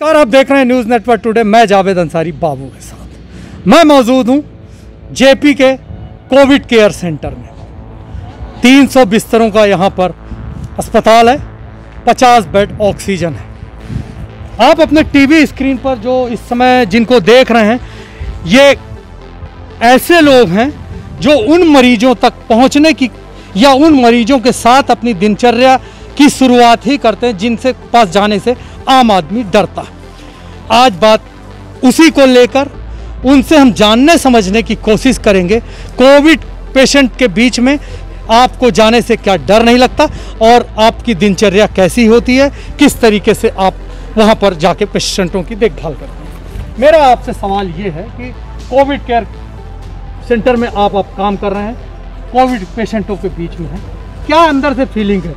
नमस्कार आप देख रहे हैं न्यूज़ नेटवर्क टुडे, मैं जावेद अंसारी बाबू के साथ। मैं मौजूद हूँ जेपी के कोविड केयर सेंटर में। 300 बिस्तरों का यहाँ पर अस्पताल है 50 बेड ऑक्सीजन है। आप अपने टीवी स्क्रीन पर जो इस समय जिनको देख रहे हैं, ये ऐसे लोग हैं जो उन मरीजों तक पहुँचने की या उन मरीजों के साथ अपनी दिनचर्या की शुरुआत ही करते हैं, जिनसे पास जाने से आम आदमी डरता है। आज बात उसी को लेकर, उनसे हम जानने समझने की कोशिश करेंगे। कोविड पेशेंट के बीच में आपको जाने से क्या डर नहीं लगता और आपकी दिनचर्या कैसी होती है, किस तरीके से आप वहाँ पर जाके पेशेंटों की देखभाल करते हैं। मेरा आपसे सवाल ये है कि कोविड केयर सेंटर में आप आप काम कर रहे हैं, कोविड पेशेंटों के बीच में हैं। क्या अंदर से फीलिंग है?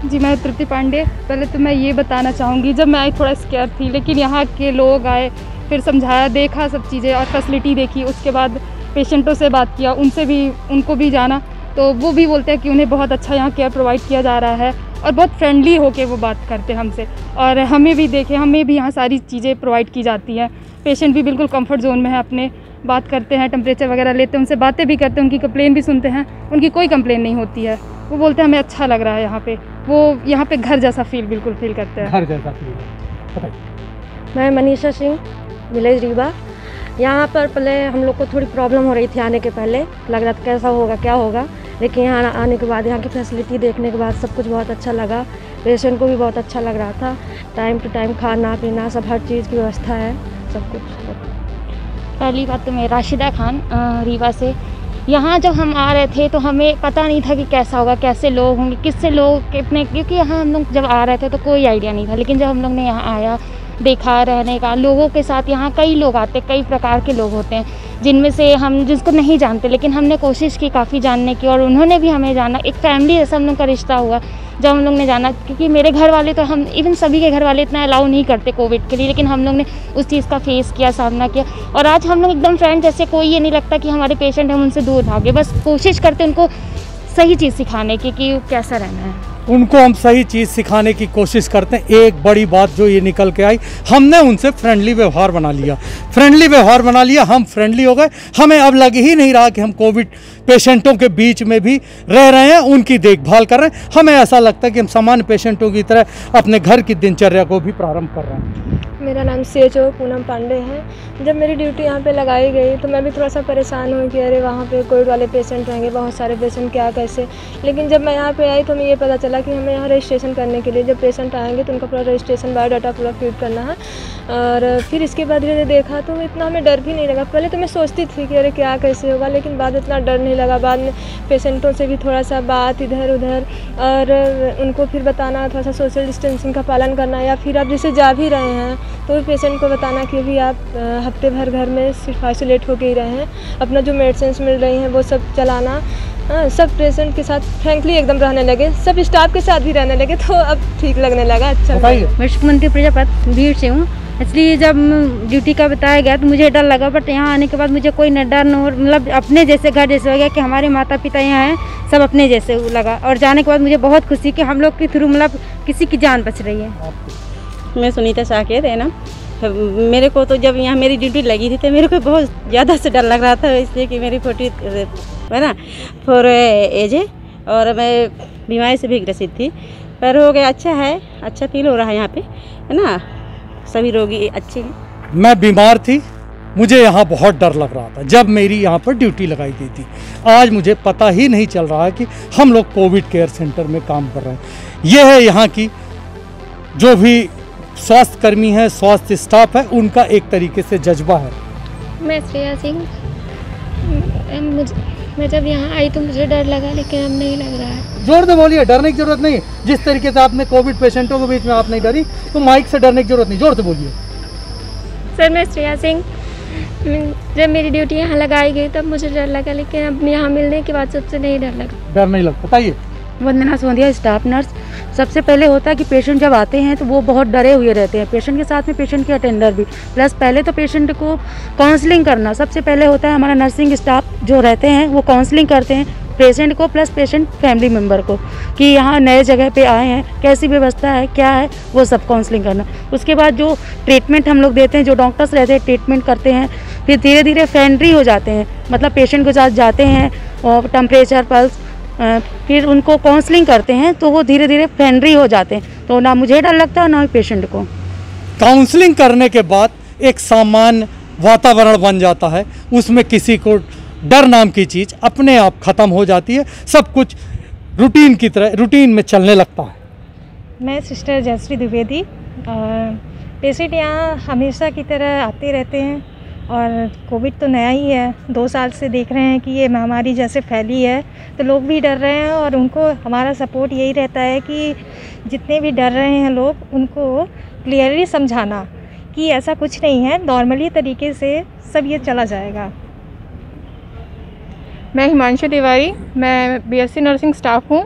जी, मैं तृप्ति पांडे। पहले तो मैं ये बताना चाहूँगी, जब मैं आई थोड़ा स्केयर थी, लेकिन यहाँ के लोग आए, फिर समझाया, देखा सब चीज़ें और फैसिलिटी देखी, उसके बाद पेशेंटों से बात किया, उनसे भी, उनको भी जाना। तो वो भी बोलते हैं कि उन्हें बहुत अच्छा यहाँ केयर प्रोवाइड किया जा रहा है और बहुत फ्रेंडली होके वो बात करते हैं हमसे। और हमें भी देखे, हमें भी यहाँ सारी चीज़ें प्रोवाइड की जाती हैं। पेशेंट भी बिल्कुल कंफर्ट जोन में है, अपने बात करते हैं टेम्परेचर वगैरह लेते हैं, उनसे बातें भी करते हैं, उनकी कंप्लेन भी सुनते हैं, उनकी कोई कंप्लेन नहीं होती है। वो बोलते हैं हमें अच्छा लग रहा है यहाँ पे। वो यहाँ पे घर जैसा फील बिल्कुल फील करते हैं। घर जैसा फील मैं मनीषा सिंह विलेज रीवा। यहाँ पर पहले हम लोग को थोड़ी प्रॉब्लम हो रही थी आने के पहले। लग रहा था कैसा होगा क्या होगा। लेकिन यहाँ आने के बाद यहाँ की फैसिलिटी देखने के बाद सब कुछ बहुत अच्छा लगा। पेशेंट को भी बहुत अच्छा लग रहा था। टाइम टू टाइम खाना पीना सब हर चीज़ की व्यवस्था है सब कुछ। पहली बात तो मैं राशिदा खान रीवा से। यहाँ जब हम आ रहे थे तो हमें पता नहीं था कि कैसा होगा, कैसे लोग होंगे, किससे लोग कितने, क्योंकि यहाँ हम लोग जब आ रहे थे तो कोई आइडिया नहीं था, लेकिन जब हम लोग ने यहाँ आया, देखा रहने का, लोगों के साथ यहाँ कई लोग आते, कई प्रकार के लोग होते हैं, जिनमें से हम जिसको नहीं जानते, लेकिन हमने कोशिश की काफ़ी जानने की और उन्होंने भी हमें जाना, एक फैमिली जैसा हम लोग का रिश्ता हुआ। जब हम लोग ने जाना, क्योंकि मेरे घर वाले तो हम इवन सभी के घर वाले इतना अलाउ नहीं करते कोविड के लिए, लेकिन हम लोग ने उस चीज़ का फेस किया, सामना किया। और आज हम लोग एकदम फ्रेंड जैसे, कोई ये नहीं लगता कि हमारे पेशेंट हम उनसे दूर भागे। बस कोशिश करते उनको सही चीज़ सिखाने की, कि कैसा रहना है। उनको हम सही चीज़ सिखाने की कोशिश करते हैं। एक बड़ी बात जो ये निकल के आई, हमने उनसे फ्रेंडली व्यवहार बना लिया। फ्रेंडली व्यवहार बना लिया, हम फ्रेंडली हो गए। हमें अब लग ही नहीं रहा कि हम कोविड पेशेंटों के बीच में भी रह रहे हैं, उनकी देखभाल कर रहे हैं। हमें ऐसा लगता है कि हम सामान्य पेशेंटों की तरह अपने घर की दिनचर्या को भी प्रारंभ कर रहे हैं। मेरा नाम सेजो पूनम पांडे है। जब मेरी ड्यूटी यहाँ पे लगाई गई तो मैं भी थोड़ा सा परेशान हुई कि अरे वहाँ पे कोविड वाले पेशेंट रहेंगे, बहुत सारे पेशेंट क्या, कैसे? लेकिन जब मैं यहाँ पे आई तो हमें ये पता चला कि हमें यहाँ रजिस्ट्रेशन करने के लिए, जब पेशेंट आएँगे तो उनका पूरा रजिस्ट्रेशन बायोडाटा पूरा फ़ीड करना है। और फिर इसके बाद धीरे देखा तो इतना हमें डर भी नहीं लगा। पहले तो मैं सोचती थी कि अरे क्या, कैसे होगा, लेकिन बाद इतना डर नहीं लगा। बाद में पेशेंटों से भी थोड़ा सा बात इधर उधर और उनको फिर बताना थोड़ा सा सोशल डिस्टेंसिंग का पालन करना, या फिर आप जैसे जा भी रहे हैं तो भी पेशेंट को बताना कि अभी आप हफ़्ते भर घर में सिर्फ़ आइसोलेट होके ही रहें अपना जो मेडिसिन मिल रही हैं वो सब चलाना हाँ, सब पेशेंट के साथ फ्रेंकली एकदम रहने लगे। सब स्टाफ के साथ भी रहने लगे तो अब ठीक लगने लगा अच्छा मैं सुमंती प्रजापत भीड़ से हूँ। इसलिए जब ड्यूटी का बताया गया तो मुझे डर लगा बट यहाँ आने के बाद मुझे कोई न डर न हो मतलब अपने जैसे घर जैसे हो गया कि हमारे माता पिता यहाँ हैं सब अपने जैसे लगा। और जाने के बाद मुझे बहुत खुशी कि हम लोग के थ्रू मतलब किसी की जान बच रही है। मैं सुनीता साकेत है ना मेरे को तो जब यहाँ मेरी ड्यूटी लगी थी तो मेरे को बहुत ज़्यादा से डर लग रहा था, इसलिए कि मेरी फोर्टी है ना, फोर एज है, और मैं बीमारी से भी ग्रसित थी। पर हो गया अच्छा है अच्छा फील हो रहा है यहाँ पे, है ना, सभी रोगी अच्छे हैं। मैं बीमार थी, मुझे यहाँ बहुत डर लग रहा था, जब मेरी यहाँ पर ड्यूटी लगाई गई थी। आज मुझे पता ही नहीं चल रहा कि हम लोग कोविड केयर सेंटर में काम कर रहे हैं। ये है यहाँ की जो भी स्वास्थ्य कर्मी हैं स्वास्थ्य स्टाफ है उनका एक तरीके से जज्बा है। मैं श्रेया सिंह। मुझे मैं जब यहाँ आई तो मुझे डर लगा लेकिन अब नहीं लग रहा है। ज़ोर से बोलिए डरने की ज़रूरत नहीं। जिस तरीके से आपने कोविड पेशेंटों के बीच में आप नहीं डरी तो माइक से डरने की ज़रूरत नहीं। ज़ोर से बोलिए। सर मैं श्रेया सिंह। जब मेरी ड्यूटी यहाँ लगाई गई तब मुझे डर लगा लेकिन अब यहाँ मिलने के बाद सबसे नहीं डर लगा। डर नहीं लगता। बताइए। वंदना सोंधिया स्टाफ नर्स सबसे पहले होता है कि पेशेंट जब आते हैं तो वो बहुत डरे हुए रहते हैं। पेशेंट के साथ में पेशेंट के अटेंडर भी। प्लस पहले तो पेशेंट को काउंसलिंग करना सबसे पहले होता है हमारा नर्सिंग स्टाफ जो रहते हैं, वो काउंसलिंग करते हैं पेशेंट को प्लस पेशेंट फैमिली मेंबर को कि यहाँ नए जगह पे आए हैं, कैसी व्यवस्था है, क्या है, वो सब काउंसलिंग करना। उसके बाद जो ट्रीटमेंट हम लोग देते हैं, जो डॉक्टर्स रहते हैं ट्रीटमेंट करते हैं, फिर धीरे धीरे फ्रेंडली हो जाते हैं। मतलब पेशेंट के साथ जाते हैं और टम्परेचर पल्स फिर उनको काउंसलिंग करते हैं तो वो धीरे धीरे फ्रेंडली हो जाते हैं। तो ना मुझे डर लगता है ना ही पेशेंट को। काउंसलिंग करने के बाद एक सामान्य वातावरण बन जाता है। उसमें किसी को डर नाम की चीज़ अपने आप ख़त्म हो जाती है। सब कुछ रूटीन की तरह रूटीन में चलने लगता है। मैं सिस्टर जयश्री द्विवेदी पेशेंट यहाँ हमेशा की तरह आते रहते हैं। और कोविड तो नया ही है। दो साल से देख रहे हैं कि ये महामारी जैसे फैली है तो लोग भी डर रहे हैं और उनको हमारा सपोर्ट यही रहता है कि जितने भी डर रहे हैं लोग, उनको क्लियरली समझाना कि ऐसा कुछ नहीं है। नॉर्मली तरीके से सब ये चला जाएगा। मैं हिमांशु तिवारी, मैं बीएससी नर्सिंग स्टाफ हूँ।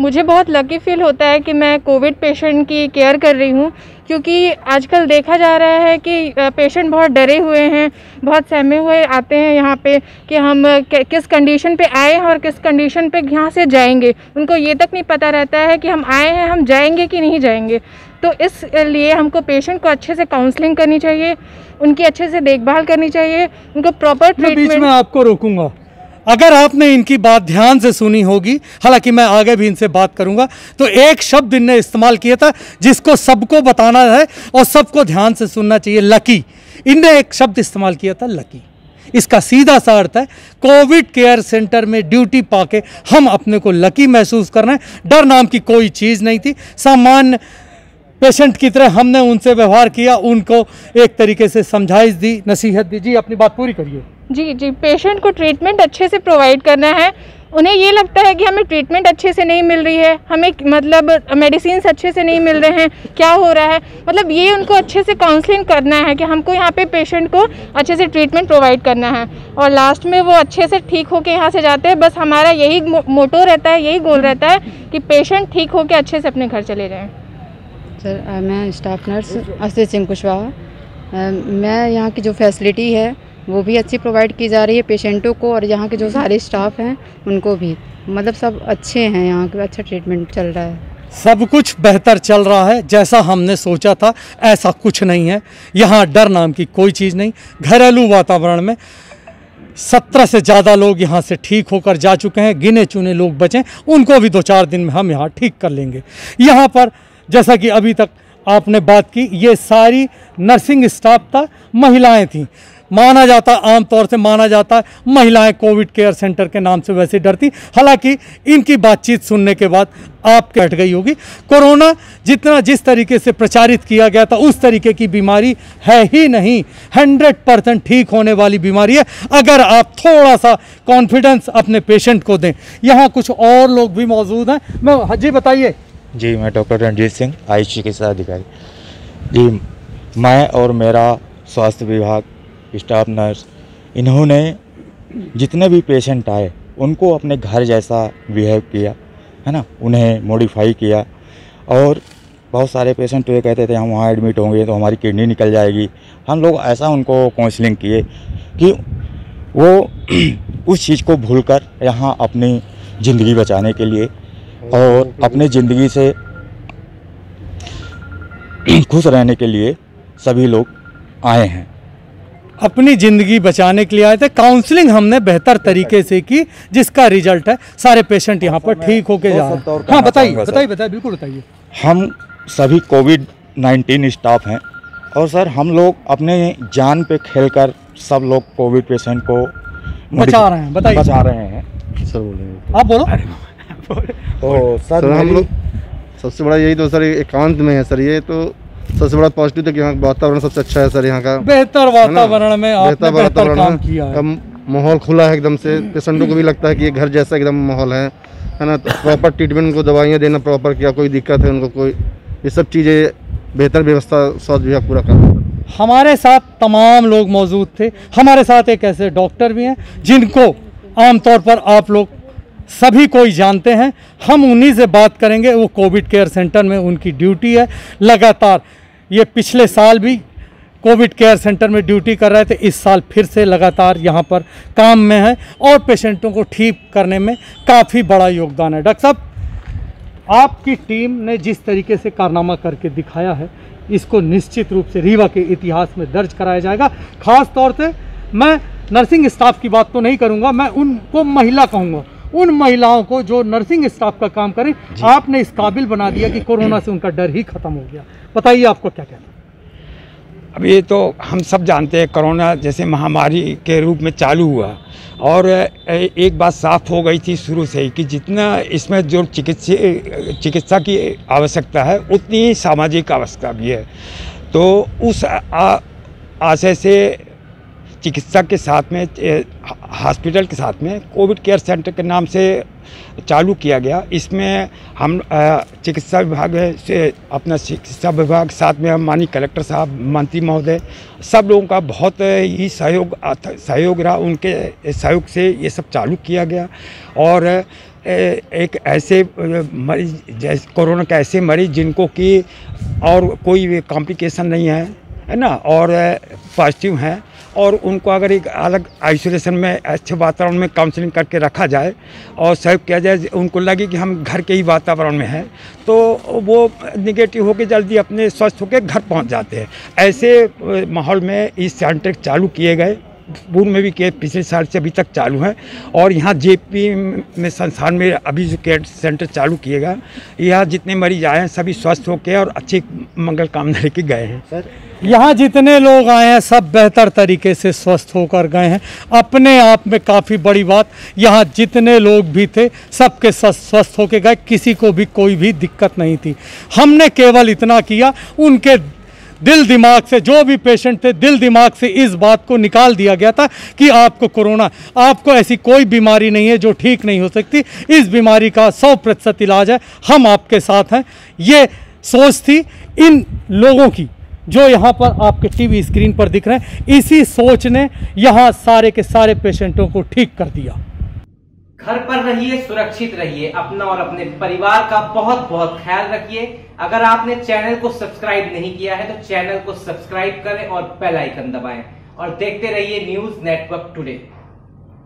मुझे बहुत लकी फील होता है कि मैं कोविड पेशेंट की केयर कर रही हूँ क्योंकि आजकल देखा जा रहा है कि पेशेंट बहुत डरे हुए हैं बहुत सहमे हुए आते हैं यहाँ पे कि हम किस कंडीशन पे आए हैं और किस कंडीशन पे यहाँ से जाएँगे। उनको ये तक नहीं पता रहता है कि हम आए हैं हम जाएँगे कि नहीं जाएँगे। तो इस लिए हमको पेशेंट को अच्छे से काउंसलिंग करनी चाहिए उनकी अच्छे से देखभाल करनी चाहिए उनको प्रॉपर ट्रीटमेंट में आपको रोकूँगा। अगर आपने इनकी बात ध्यान से सुनी होगी, हालाँकि मैं आगे भी इनसे बात करूँगा तो एक शब्द इनने इस्तेमाल किया था जिसको सबको बताना है और सबको ध्यान से सुनना चाहिए, लकी। इनने एक शब्द इस्तेमाल किया था, लकी। इसका सीधा सा अर्थ है, कोविड केयर सेंटर में ड्यूटी पाके हम अपने को लकी महसूस कर रहे हैं। डर नाम की कोई चीज़ नहीं थी। सामान्य पेशेंट की तरह हमने उनसे व्यवहार किया, उनको एक तरीके से समझाइश दी, नसीहत दी। जी, अपनी बात पूरी करिए। जी जी, पेशेंट को ट्रीटमेंट अच्छे से प्रोवाइड करना है। उन्हें ये लगता है कि हमें ट्रीटमेंट अच्छे से नहीं मिल रही है, हमें मतलब मेडिसिन अच्छे से नहीं मिल रहे हैं, क्या हो रहा है? मतलब ये उनको अच्छे से काउंसलिंग करना है कि हमको यहाँ पे पेशेंट को अच्छे से ट्रीटमेंट प्रोवाइड करना है। और लास्ट में वो अच्छे से ठीक होके यहाँ से जाते हैं, बस हमारा यही मोटो रहता है, यही गोल रहता है कि पेशेंट ठीक होकर अच्छे से अपने घर चले जाएँ। सर मैं स्टाफ नर्स आशीष सिंह कुशवाहा। मैं यहाँ की जो फैसिलिटी है, वो भी अच्छी प्रोवाइड की जा रही है पेशेंटों को और यहाँ के जो सारे स्टाफ हैं, उनको भी। मतलब सब अच्छे हैं यहाँ का अच्छा ट्रीटमेंट चल रहा है। सब कुछ बेहतर चल रहा है, जैसा हमने सोचा था, ऐसा कुछ नहीं है। यहाँ डर नाम की कोई चीज़ नहीं। घरेलू वातावरण में सत्रह से ज़्यादा लोग यहाँ से ठीक होकर जा चुके हैं, गिने चुने लोग बचे उनको भी दो चार दिन में हम यहाँ ठीक कर लेंगे। यहाँ पर जैसा कि अभी तक आपने बात की, ये सारी नर्सिंग स्टाफ था, महिलाएँ थीं। माना जाता, आमतौर से माना जाता, महिलाएँ कोविड केयर सेंटर के नाम से वैसे डरती। हालाँकि इनकी बातचीत सुनने के बाद आप कट गई होगी। कोरोना जितना जिस तरीके से प्रचारित किया गया था, उस तरीके की बीमारी है ही नहीं। हंड्रेड परसेंट ठीक होने वाली बीमारी है। अगर आप थोड़ा सा कॉन्फिडेंस अपने पेशेंट को दें। यहाँ कुछ और लोग भी मौजूद हैं। मैं जी, बताइए। जी, मैं डॉक्टर रणजीत सिंह आयुष चिकित्सा अधिकारी। जी, मैं और मेरा स्वास्थ्य विभाग, स्टाफ नर्स, इन्होंने जितने भी पेशेंट आए, उनको अपने घर जैसा बिहेव किया, है ना? उन्हें मॉडिफाई किया और बहुत सारे पेशेंट तो ये कहते थे, हम वहाँ एडमिट होंगे तो हमारी किडनी निकल जाएगी। हम लोग ऐसा उनको काउंसलिंग किए कि वो उस चीज़ को भूलकर यहाँ अपनी ज़िंदगी बचाने के लिए और अपने ज़िंदगी से खुश रहने के लिए सभी लोग आए हैं। अपनी ज़िंदगी बचाने के लिए आए थे। काउंसलिंग हमने बेहतर तरीके से की जिसका रिज़ल्ट है सारे पेशेंट यहाँ पर ठीक होके जा रहे हैं। हाँ बताइए बताइए बताइए बिल्कुल बताइए। हम सभी कोविड 19 स्टाफ हैं और सर हम लोग अपने जान पे खेलकर सब लोग कोविड पेशेंट को बचा रहे हैं, बताइए। बचा रहे हैं। सर बोलेंगे आप बोलो। सर हम लोग सबसे बड़ा यही तो सर एकांत में है सर ये तो सबसे बड़ा पॉजिटिव तो यहाँ का वातावरण सबसे अच्छा है सर यहाँ का बेहतर वातावरण में बेहतर काम में। किया माहौल खुला है एकदम से पेशेंटों को भी लगता है कि ये घर जैसा एकदम माहौल है है ना? प्रॉपर ट्रीटमेंट उनको दवाइयाँ देना प्रॉपर क्या कोई दिक्कत है उनको कोई ये सब चीज़ें बेहतर व्यवस्था स्वास्थ्य विभाग पूरा कर हमारे साथ तमाम लोग मौजूद थे हमारे साथ एक ऐसे डॉक्टर भी हैं जिनको आमतौर पर आप लोग सभी कोई जानते हैं। हम उन्हीं से बात करेंगे। वो कोविड केयर सेंटर में उनकी ड्यूटी है। लगातार ये पिछले साल भी कोविड केयर सेंटर में ड्यूटी कर रहे थे। इस साल फिर से लगातार यहाँ पर काम में है और पेशेंटों को ठीक करने में काफ़ी बड़ा योगदान है। डॉक्टर साहब, आपकी टीम ने जिस तरीके से कारनामा करके दिखाया है, इसको निश्चित रूप से रीवा के इतिहास में दर्ज कराया जाएगा। खास तौर से मैं नर्सिंग स्टाफ की बात तो नहीं करूँगा, मैं उनको महिला कहूँगा। उन महिलाओं को जो नर्सिंग स्टाफ का काम करें आपने इस काबिल बना दिया कि कोरोना से उनका डर ही खत्म हो गया। बताइए आपको क्या कहना है? अब ये तो हम सब जानते हैं कोरोना जैसे महामारी के रूप में चालू हुआ। और एक बात साफ़ हो गई थी शुरू से ही कि जितना इसमें जो चिकित्सा चिकित्सा की आवश्यकता है उतनी ही सामाजिक आवश्यकता भी है। तो उस आशय से चिकित्सा के साथ में हॉस्पिटल के साथ में कोविड केयर सेंटर के नाम से चालू किया गया। इसमें हम चिकित्सा विभाग से अपना चिकित्सा विभाग, साथ में हम माननीय कलेक्टर साहब, मंत्री महोदय, सब लोगों का बहुत ही सहयोग सहयोग रहा। उनके सहयोग से ये सब चालू किया गया। और एक ऐसे मरीज़, जैसे कोरोना के ऐसे मरीज़ जिनको कि और कोई कॉम्प्लिकेशन नहीं है है ना? और पॉजिटिव हैं। और उनको अगर एक अलग आइसोलेशन में, अच्छे वातावरण में काउंसलिंग करके रखा जाए और सहयोग किया जाए, उनको लगे कि हम घर के ही वातावरण में हैं तो वो निगेटिव होकर जल्दी अपने स्वस्थ होकर घर पहुँच जाते हैं। ऐसे माहौल में इस सेंटर चालू किए गए। पूर्व में भी किए, पिछले साल से अभी तक चालू हैं। और यहाँ जेपी में संस्थान में अभी जो केयर सेंटर चालू किएगा यहाँ जितने मरीज़ आए हैं, सभी स्वस्थ होकर और अच्छी मंगल कामना लेके गए हैं। सर, यहाँ जितने लोग आए हैं, सब बेहतर तरीके से स्वस्थ होकर गए हैं। अपने आप में काफ़ी बड़ी बात, यहाँ जितने लोग भी थे, सबके स्वस्थ होकर गए। किसी को भी कोई भी दिक्कत नहीं थी। हमने केवल इतना किया, उनके दिल दिमाग से, जो भी पेशेंट थे, दिल दिमाग से इस बात को निकाल दिया गया था कि आपको कोरोना, आपको ऐसी कोई बीमारी नहीं है जो ठीक नहीं हो सकती। इस बीमारी का सौ प्रतिशत इलाज है, हम आपके साथ हैं। ये सोच थी इन लोगों की, जो यहाँ पर आपके टीवी स्क्रीन पर दिख रहे हैं। इसी सोच ने यहाँ सारे के सारे पेशेंटों को ठीक कर दिया। घर पर रहिए, सुरक्षित रहिए, अपना और अपने परिवार का बहुत बहुत ख्याल रखिए। अगर आपने चैनल को सब्सक्राइब नहीं किया है तो चैनल को सब्सक्राइब करें और बेल आइकन दबाएँ। और देखते रहिए न्यूज़ नेटवर्क टुडे।